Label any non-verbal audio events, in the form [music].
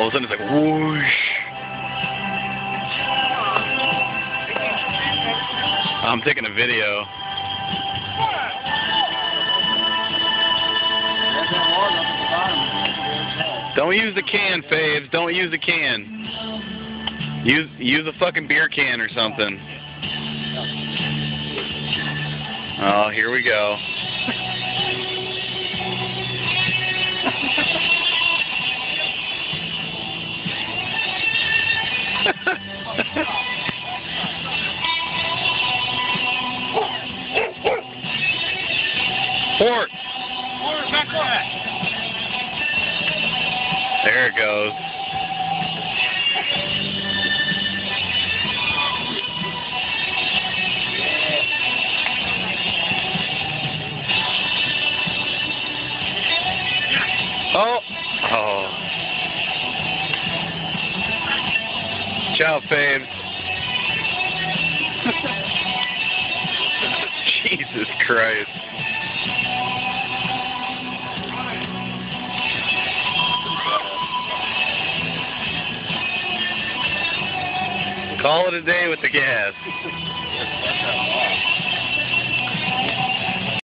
All of a sudden it's like whoosh. I'm taking a video. Don't use the can, Faves. Don't use the can. Use use a fucking beer can or something. Oh, here we go. Port. There it goes. Oh. Oh. Ciao, Faves. [laughs] Jesus Christ. Call it a day with the gas.